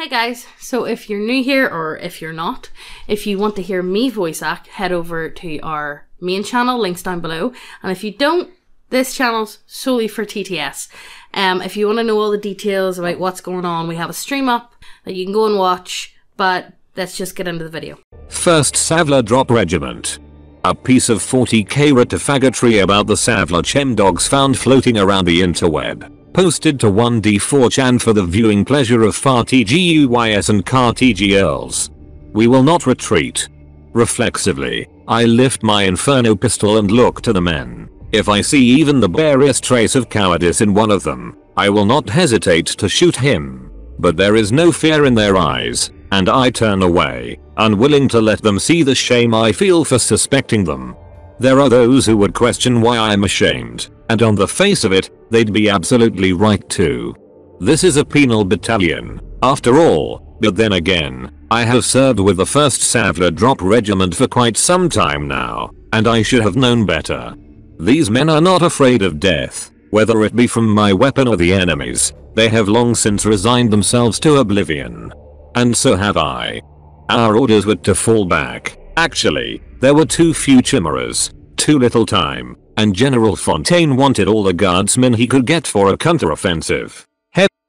Hey guys, so if you're new here or if you're not, if you want to hear me voice act, head over to our main channel, links down below. And if you don't, this channel's solely for TTS. Um, if you want to know all the details about what's going on, we have a stream up that you can go and watch, but let's just get into the video. First Savlar Drop Regiment. A piece of 40k faggotry about the Savlar Chem dogs found floating around the interweb. Posted to 1d4chan for the viewing pleasure of far TGUYS and car TGLs. We will not retreat. Reflexively, I lift my inferno pistol and look to the men. If I see even the barest trace of cowardice in one of them, I will not hesitate to shoot him. But there is no fear in their eyes, and I turn away, unwilling to let them see the shame I feel for suspecting them. There are those who would question why I'm ashamed, and on the face of it, they'd be absolutely right too. This is a penal battalion, after all, but then again, I have served with the 1st Savlar Drop Regiment for quite some time now, and I should have known better. These men are not afraid of death, whether it be from my weapon or the enemy's, they have long since resigned themselves to oblivion. And so have I. Our orders were to fall back, actually, there were few chimeras, too little time, and General Fontaine wanted all the guardsmen he could get for a counter-offensive.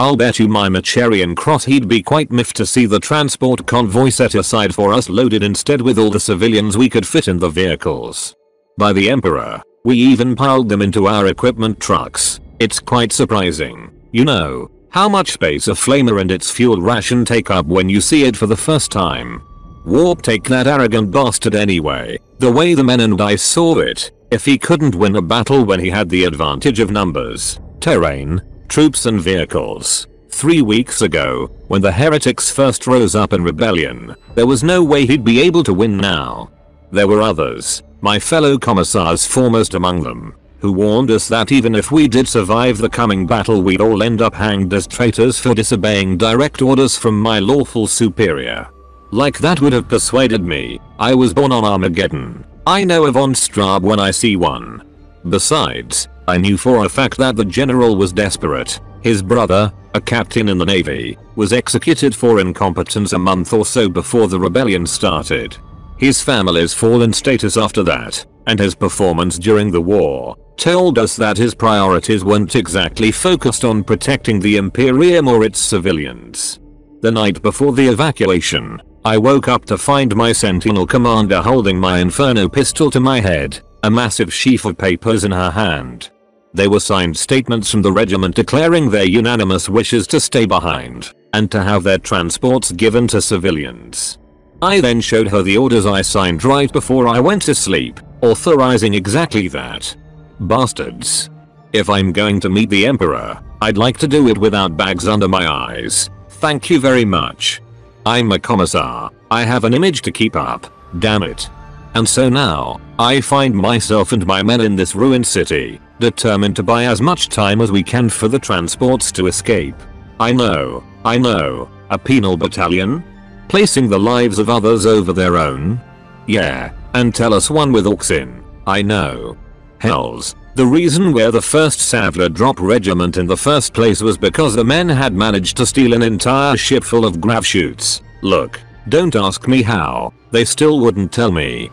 I'll bet you my Macharian cross he'd be quite miffed to see the transport convoy set aside for us loaded instead with all the civilians we could fit in the vehicles. By the Emperor, we even piled them into our equipment trucks. It's quite surprising, you know, how much space a flamer and its fuel ration take up when you see it for the first time. Warp take that arrogant bastard anyway, the way the men and I saw it, if he couldn't win a battle when he had the advantage of numbers, terrain, troops and vehicles. Three weeks ago, when the heretics first rose up in rebellion, there was no way he'd be able to win now. There were others, my fellow commissars foremost among them, who warned us that even if we did survive the coming battle we'd all end up hanged as traitors for disobeying direct orders from my lawful superior. Like that would have persuaded me. I was born on Armageddon. I know a von Strab when I see one. Besides, I knew for a fact that the general was desperate. His brother, a captain in the navy, was executed for incompetence a month or so before the rebellion started. His family's fallen status after that, and his performance during the war, told us that his priorities weren't exactly focused on protecting the Imperium or its civilians. The night before the evacuation, I woke up to find my sentinel commander holding my inferno pistol to my head, a massive sheaf of papers in her hand. They were signed statements from the regiment declaring their unanimous wishes to stay behind, and to have their transports given to civilians. I then showed her the orders I signed right before I went to sleep, authorizing exactly that. Bastards. If I'm going to meet the Emperor, I'd like to do it without bags under my eyes. Thank you very much. I'm a commissar. I have an image to keep up. Damn it. And so now, I find myself and my men in this ruined city, determined to buy as much time as we can for the transports to escape. I know, I know, a penal battalion? Placing the lives of others over their own? Yeah, and tell us one with Auxin. I know. Hells, the reason we're the first Savlar drop regiment in the first place was because the men had managed to steal an entire ship full of grav chutes. Look, don't ask me how, they still wouldn't tell me.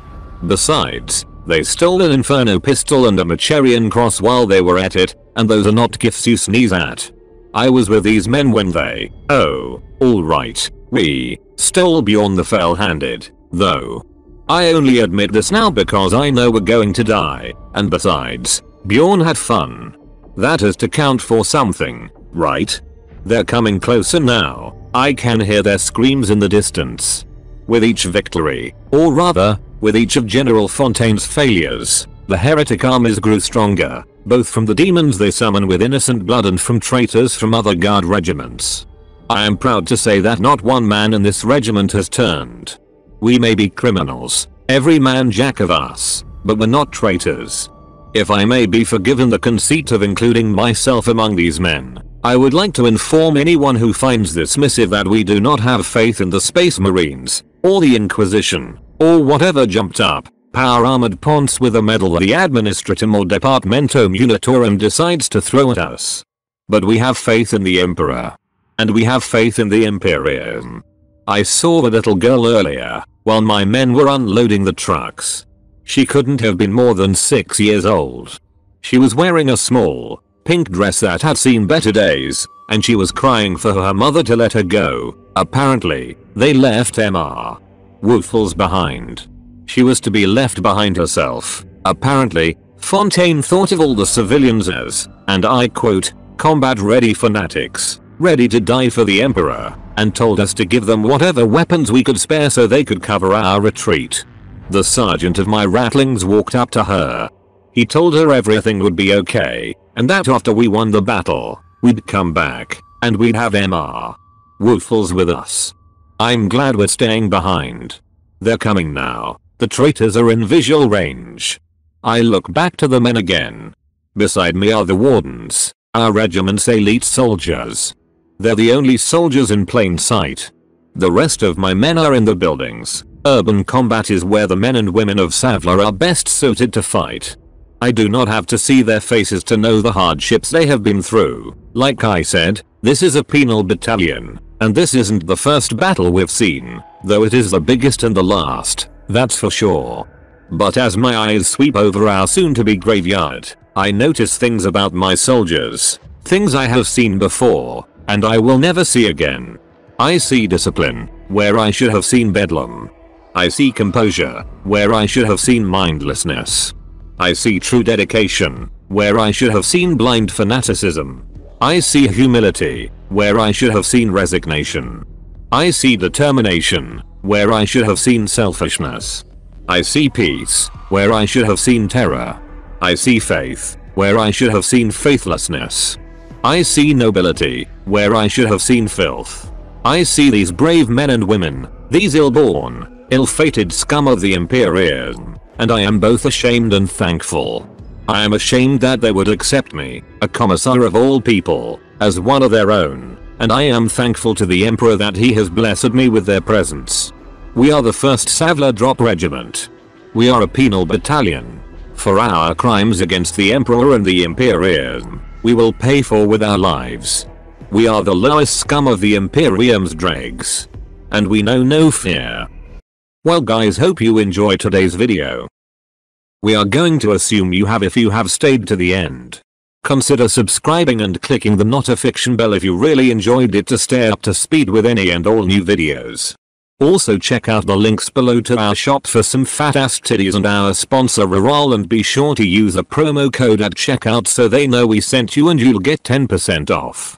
Besides, they stole an Inferno pistol and a Macharian cross while they were at it, and those are not gifts you sneeze at. I was with these men when they, oh, alright, we, stole Bjorn the Fell-Handed, though. I only admit this now because I know we're going to die, and besides, Bjorn had fun. That is to count for something, right? They're coming closer now. I can hear their screams in the distance. With each victory, or rather, with each of General Fontaine's failures, the heretic armies grew stronger, both from the demons they summon with innocent blood and from traitors from other guard regiments. I am proud to say that not one man in this regiment has turned. We may be criminals, every man jack of us, but we're not traitors. If I may be forgiven the conceit of including myself among these men, I would like to inform anyone who finds this missive that we do not have faith in the Space Marines, or the Inquisition, or whatever jumped up, power armored ponce with a medal the Administratum or Departamento Munitorum decides to throw at us. But we have faith in the Emperor. and we have faith in the Imperium. I saw the little girl earlier, while my men were unloading the trucks. She couldn't have been more than 6 years old. She was wearing a small, pink dress that had seen better days, and she was crying for her mother to let her go. Apparently, they left MR. Woofles behind. She was to be left behind herself. Apparently, Fontaine thought of all the civilians as, and I quote, combat ready fanatics, ready to die for the Emperor, and told us to give them whatever weapons we could spare so they could cover our retreat. The sergeant of my ratlings walked up to her. He told her everything would be okay, and that after we won the battle, we'd come back, and we'd have MR. Woofles with us. I'm glad we're staying behind. They're coming now. The traitors are in visual range. I look back to the men again. Beside me are the wardens, our regiment's elite soldiers. They're the only soldiers in plain sight. The rest of my men are in the buildings. Urban combat is where the men and women of Savlar are best suited to fight. I do not have to see their faces to know the hardships they have been through. Like I said, this is a penal battalion, and this isn't the first battle we've seen, though it is the biggest and the last, that's for sure. But as my eyes sweep over our soon-to-be graveyard, I notice things about my soldiers, things I have seen before, and I will never see again. I see discipline, where I should have seen bedlam. I see composure, where I should have seen mindlessness. I see true dedication, where I should have seen blind fanaticism. I see humility, where I should have seen resignation. I see determination, where I should have seen selfishness. I see peace, where I should have seen terror. I see faith, where I should have seen faithlessness. I see nobility, where I should have seen filth. I see these brave men and women, these ill-born, ill-fated scum of the Imperium, and I am both ashamed and thankful. I am ashamed that they would accept me, a commissar of all people, as one of their own, and I am thankful to the Emperor that he has blessed me with their presence. We are the 1st Savlar Drop Regiment. We are a penal battalion. For our crimes against the Emperor and the Imperium, we will pay for with our lives. We are the lowest scum of the Imperium's dregs. And we know no fear. Well guys hope you enjoy today's video. We are going to assume you have if you have stayed to the end. Consider subscribing and clicking the notification bell if you really enjoyed it to stay up to speed with any and all new videos. Also check out the links below to our shop for some fat ass titties and our sponsor Reroll and be sure to use a promo code at checkout so they know we sent you and you'll get 10% off.